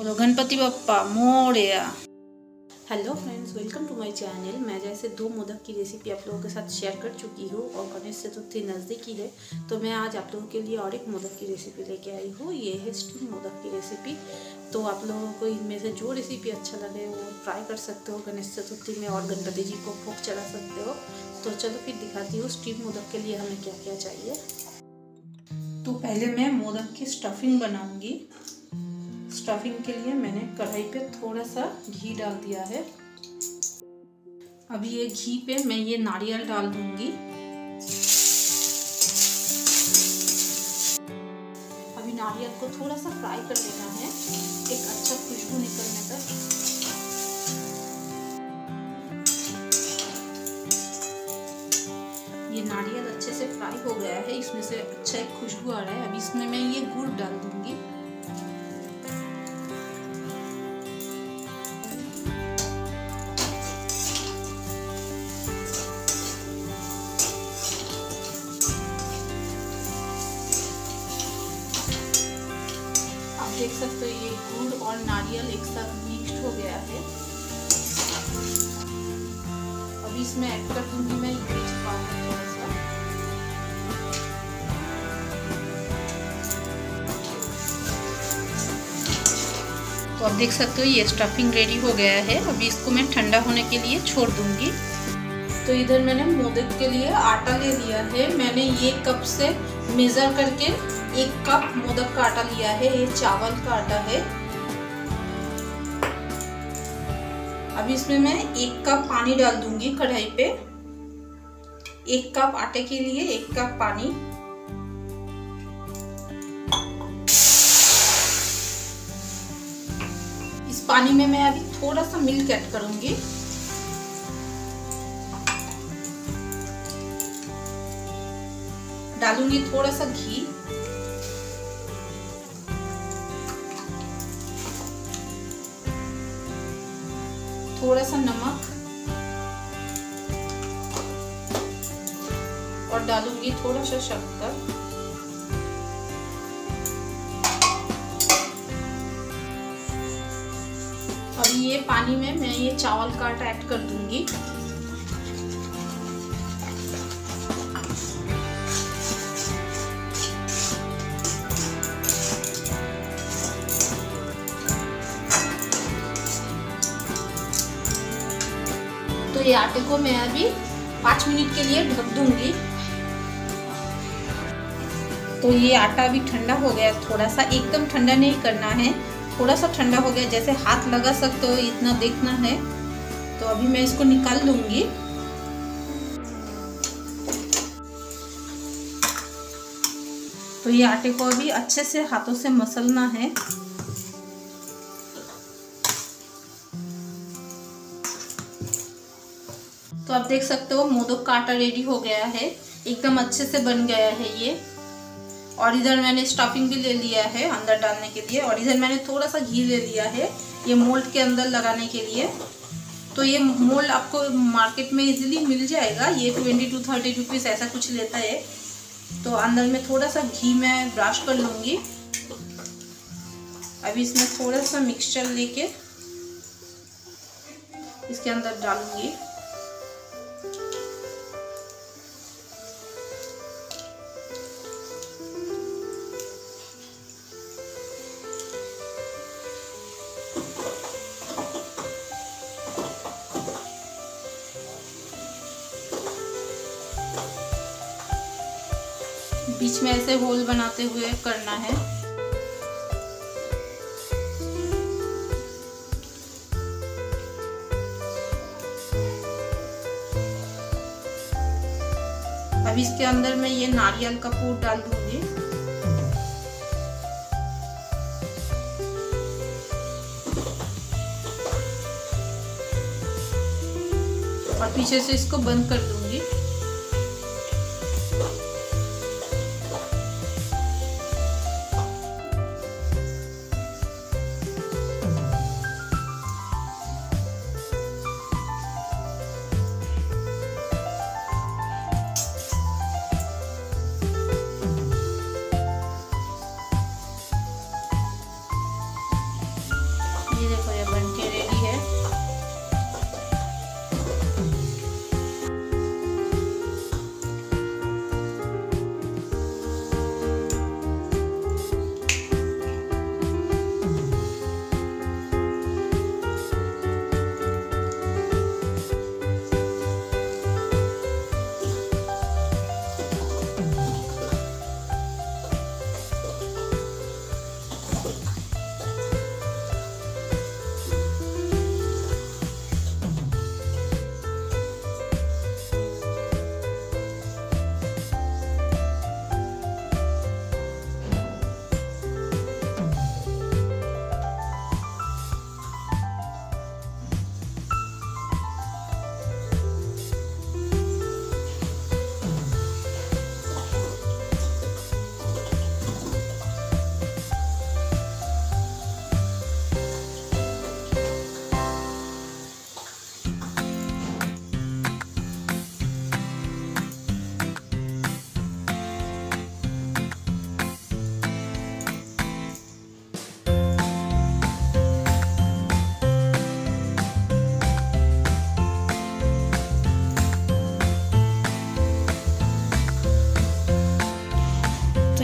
बोलो Ganpati Bappa Morya hello friends welcome to my channel मैं जैसे दो मोदक की रेसिपी आप लोगों के साथ शेयर कर चुकी हूँ और गणेश चतुर्थी नज़दीकी है तो मैं आज आप लोगों के लिए और एक मोदक की रेसिपी लेके आई हूँ। ये है स्टीम मोदक की रेसिपी तो आप लोगों को इनमें से जो रेसिपी अच्छा लगे वो ट्राई कर सकते हो गणेश चतुर्थी में और गणपति जी को भोग चला सकते हो। तो चलो फिर दिखाती हूँ स्टीम मोदक के लिए हमें क्या क्या चाहिए। तो पहले मैं मोदक की स्टफिंग बनाऊँगी। स्टफिंग के लिए मैंने कढ़ाई पे थोड़ा सा घी डाल दिया है। अभी ये घी पे मैं ये नारियल डाल दूँगी। अभी नारियल को थोड़ा सा फ्राई कर लेना है, एक अच्छा खुशबू निकलने तक। ये नारियल अच्छे से फ्राई हो गया है, इसमें से अच्छा एक खुशबू आ रहा है। अभी इसमें मैं ये गुड़ डाल दूँगी। सकते हो, ये गुड़ और नारियल एक साथ मिक्स हो गया है। अभी इसमें ऐड कर दूँगी मैं तेज पाउडर तो अब देख सकते हो ये स्टफिंग रेडी हो गया है। अभी इसको मैं ठंडा होने के लिए छोड़ दूँगी। तो इधर मैंने मोदक के लिए आटा ले लिया है। मैंने ये कप से मेज़र करके एक कप मोदक का आटा लिया है। ये चावल का आटा है। अब इसमें मैं एक कप पानी डाल दूँगी कढ़ाई पे। एक कप आटे के लिए एक कप पानी। इस पानी में मैं अभी थोड़ा सा मिल्क ऐड करूँगी। डालूँगी थोड़ा सा घी। थोड़ा सा नमक। और डालूँगी थोड़ा सा शक्कर। अभी ये पानी में मैं ये चावल का आटा ऐड कर दूँगी। ये आटे को मैं अभी पाँच मिनट के लिए ढक दूँगी। तो ये आटा अभी ठंडा हो गया थोड़ा सा एकदम ठंडा नहीं करना है। थोड़ा सा ठंडा हो गया। जैसे हाथ लगा सकते हो, इतना देखना है। तो अभी मैं इसको निकाल लूँगी। तो ये आटे को अभी अच्छे से हाथों से मसलना है। तो आप देख सकते हो मोदक का आटा रेडी हो गया है। एकदम अच्छे से बन गया है ये। और इधर मैंने स्टफिंग भी ले लिया है अंदर डालने के लिए। और इधर मैंने थोड़ा सा घी ले लिया है ये मोल्ड के अंदर लगाने के लिए। तो ये मोल्ड आपको मार्केट में इजीली मिल जाएगा। ये ट्वेंटी टू थर्टी रुपीज़ ऐसा कुछ लेता है। तो अंदर में थोड़ा सा घी मैं ब्रश कर लूँगी। अभी इसमें थोड़ा सा मिक्सचर लेके इसके अंदर डालूँगी। बीच में ऐसे होल बनाते हुए करना है। अब इसके अंदर मैं ये नारियल का पूर डाल दूँगी। और पीछे से इसको बंद कर दूँगी।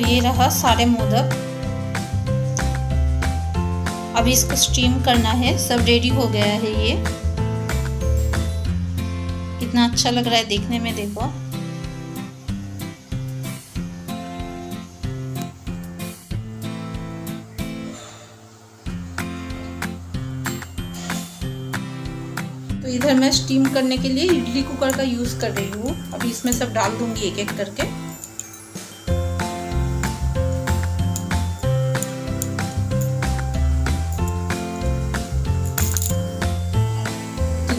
ये रहा सारे मोदक। अभी इसको स्टीम करना है, सब रेडी हो गया है ये। कितना अच्छा लग रहा है देखने में, देखो। तो इधर मैं स्टीम करने के लिए इडली कुकर का यूज़ कर रही हूँ। अभी इसमें सब डाल दूँगी एक एक करके।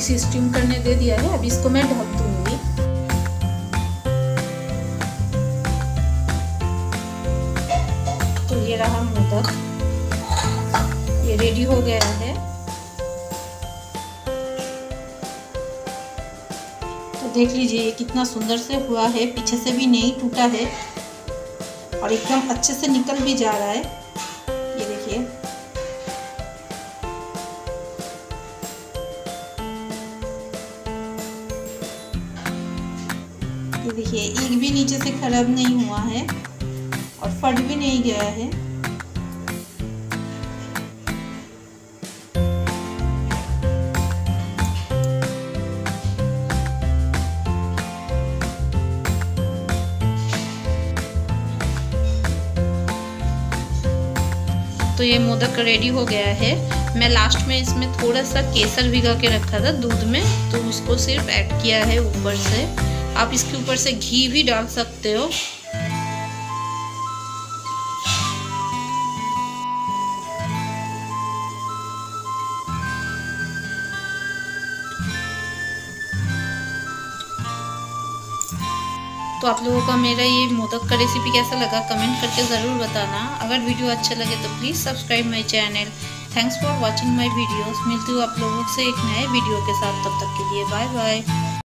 इसे स्टीम करने दे दिया है। अभी इसको मैं ढक दूँगी। तो ये रहा मोदक। ये रेडी हो गया है। तो देख लीजिए, ये कितना सुंदर से हुआ है। पीछे से भी नहीं टूटा है। और एकदम अच्छे से निकल भी जा रहा है। ये देखिए, एक भी नीचे से खराब नहीं हुआ है और फट भी नहीं गया है। तो ये मोदक रेडी हो गया है। मैं लास्ट में इसमें थोड़ा सा केसर भिगा के रखा था दूध में तो उसको सिर्फ़ ऐड किया है ऊपर से। आप इसके ऊपर से घी भी डाल सकते हो। तो आप लोगों का मेरा ये मोदक का रेसिपी कैसा लगा कमेंट करके ज़रूर बताना। अगर वीडियो अच्छा लगे तो please subscribe my channel thanks for watching my videos मिलती हूँ आप लोगों से एक नए वीडियो के साथ। तब तक के लिए बाय बाय